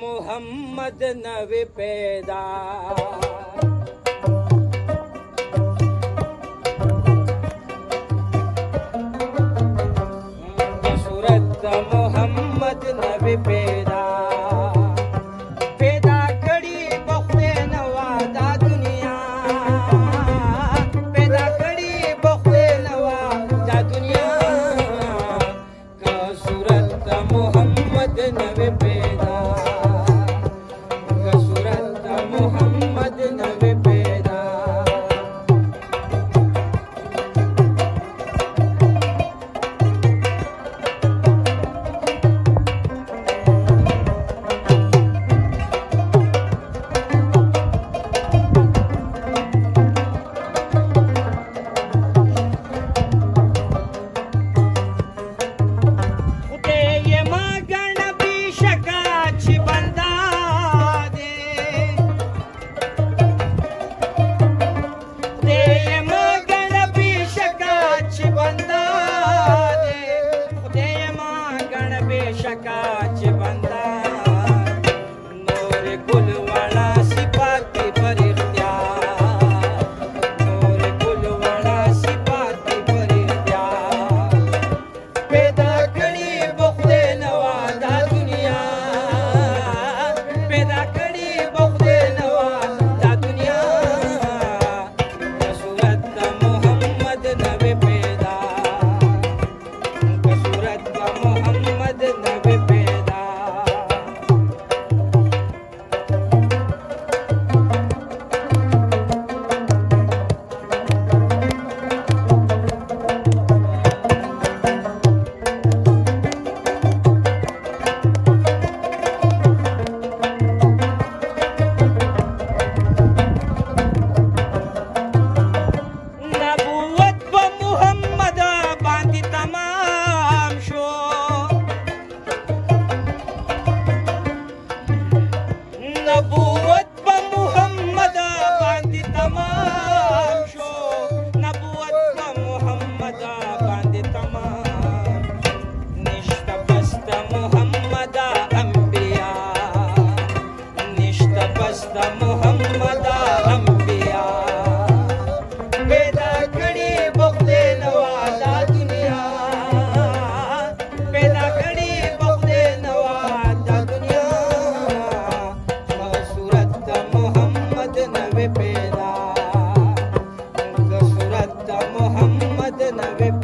मोहम्मद नबी पैदा। Adenare